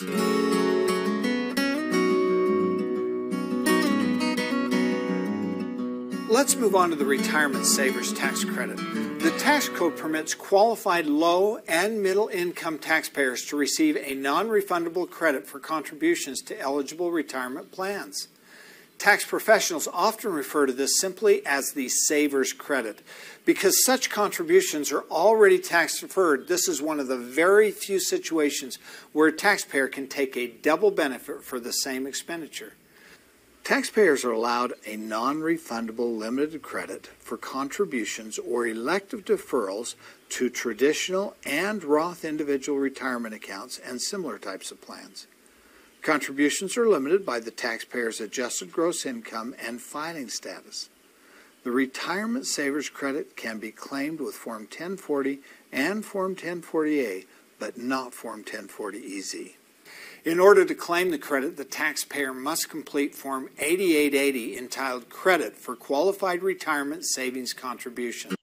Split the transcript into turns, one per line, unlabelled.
Let's move on to the Retirement Savers Tax Credit. The tax code permits qualified low and middle income taxpayers to receive a non refundable credit for contributions to eligible retirement plans. Tax professionals often refer to this simply as the Savers Credit. Because such contributions are already tax deferred, this is one of the very few situations where a taxpayer can take a double benefit for the same expenditure. Taxpayers are allowed a non refundable limited credit for contributions or elective deferrals to traditional and Roth individual retirement accounts and similar types of plans. Contributions are limited by the taxpayer's adjusted gross income and filing status. The Retirement Savers Credit can be claimed with Form 1040 and Form 1040A, but not Form 1040EZ. In order to claim the credit, the taxpayer must complete Form 8880 entitled Credit for Qualified Retirement Savings Contribution.